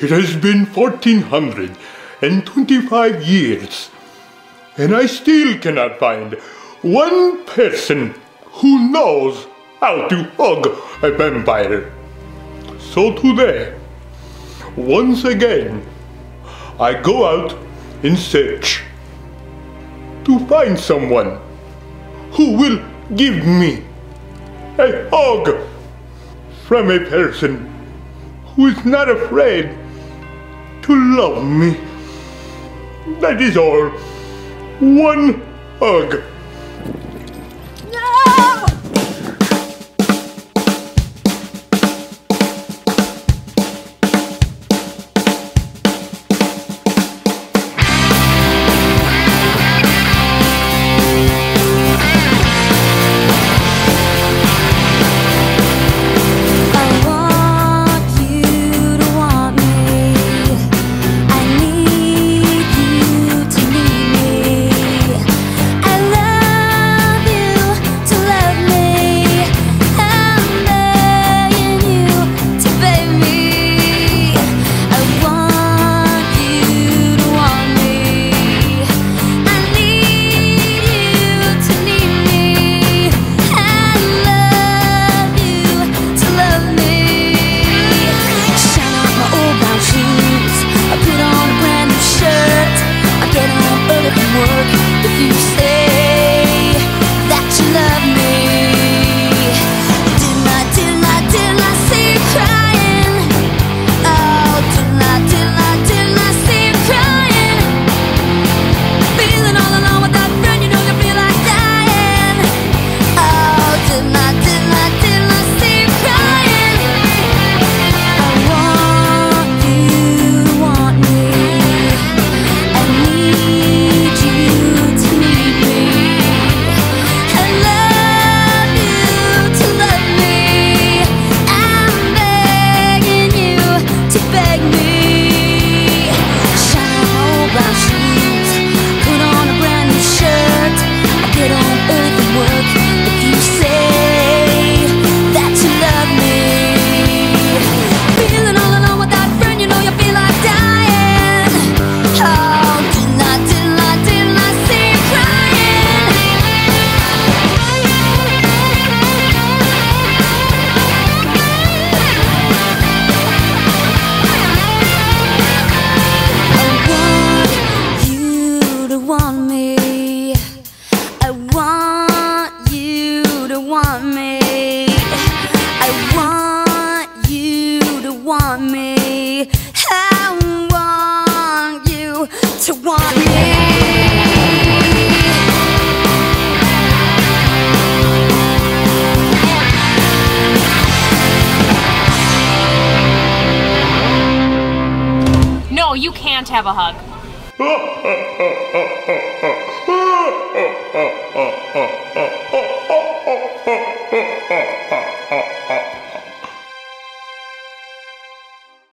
It has been 1425 years, and I still cannot find one person who knows how to hug a vampire. So today, once again, I go out in search to find someone who will give me a hug from a person who is not afraid to love me. That is all. One hug. to want me. No, you can't have a hug.